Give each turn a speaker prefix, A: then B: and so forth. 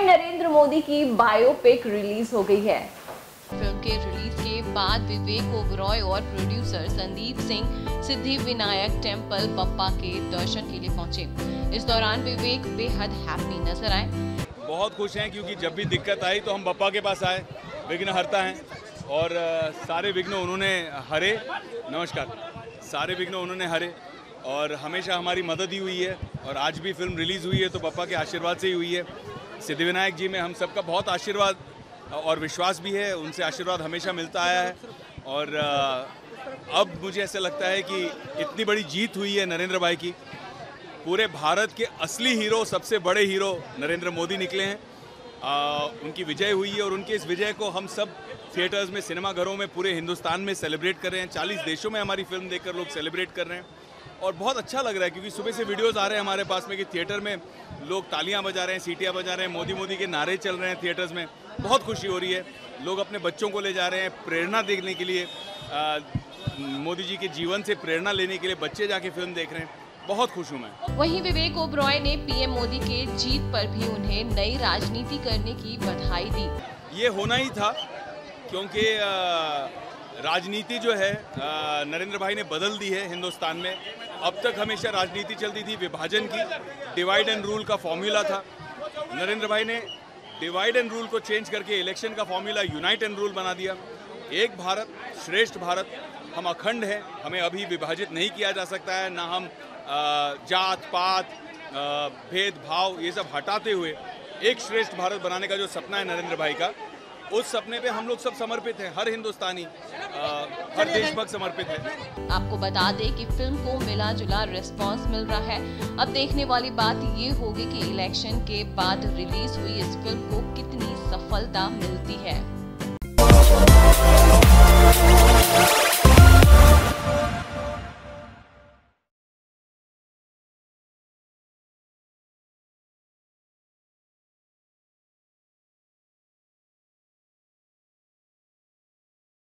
A: मोदी की biopic release हो गई है।
B: फ़िल्म के रिलीज़ के बाद विवेक ओबरॉय और प्रोड्यूसर संदीप सिंह सिद्धि विनायक टेंपल पप्पा के दर्शन के लिए पहुँचे। इस दौरान विवेक बेहद हैप्पी नज़र आए।
C: बहुत खुश हैं क्योंकि जब भी दिक्कत आई तो हम पप्पा के पास आए। विघ्न हरता हैं और सारे विघ्न उन्होंने हरे। नमस्कार। सारे विघ्न उन्होंने हरे और हमेशा हमारी मदद ही हुई है और आज भी फ़िल्म रिलीज़ हुई है तो पप्पा के आशीर्वाद से ही हुई है। सिद्धिविनायक जी में हम सबका बहुत आशीर्वाद और विश्वास भी है उनसे आशीर्वाद हमेशा मिलता आया है। और अब मुझे ऐसा लगता है कि इतनी बड़ी जीत हुई है नरेंद्र भाई की। पूरे भारत के असली हीरो सबसे बड़े हीरो नरेंद्र मोदी निकले हैं। आ, उनकी विजय हुई है और उनके इस विजय को हम सब थिएटर्स में सिनेमाघरों में पूरे हिंदुस्तान में सेलिब्रेट कर रहे हैं। चालीस देशों में हमारी फ़िल्म देखकर लोग सेलिब्रेट कर रहे हैं। और बहुत अच्छा लग रहा है क्योंकि सुबह से वीडियोस आ रहे हैं हमारे पास में कि थिएटर में लोग तालियाँ बजा रहे हैं सीटियाँ बजा रहे हैं मोदी मोदी के नारे चल रहे हैं थिएटर्स में। बहुत खुशी हो रही है। लोग अपने बच्चों को ले जा रहे हैं प्रेरणा देखने के लिए। आ, मोदी जी के जीवन से प्रेरणा लेने के लिए बच्चे जाके फ़िल्म देख रहे हैं। बहुत खुश हूँ मैं।
B: वहीं विवेक ओबरॉय ने पीएम मोदी के जीत पर भी उन्हें नई राजनीति करने की बधाई दी।
C: ये होना ही था क्योंकि राजनीति जो है नरेंद्र भाई ने बदल दी है हिंदुस्तान में। अब तक हमेशा राजनीति चलती थी विभाजन की। डिवाइड एंड रूल का फॉर्मूला था। नरेंद्र भाई ने डिवाइड एंड रूल को चेंज करके इलेक्शन का फॉर्मूला यूनाइट एंड रूल बना दिया। एक भारत, श्रेष्ठ भारत, हम अखंड हैं, हमें अभी विभाजित नहीं किया जा सकता है, ना हम जात, पात भेदभाव, ये सब हटाते हुए एक श्रेष्ठ भारत बनाने का जो सपना है नरेंद्र भाई का उस सपने पे हम लोग सब समर्पित हैं हर हिंदुस्तानी अ, हर देशभक्त समर्पित है।
B: आपको बता दें कि फ़िल्म को मिला जुला रिस्पॉन्स मिल रहा है। अब देखने वाली बात ये होगी कि इलेक्शन के बाद रिलीज़ हुई इस फ़िल्म को कितनी सफलता मिलती है।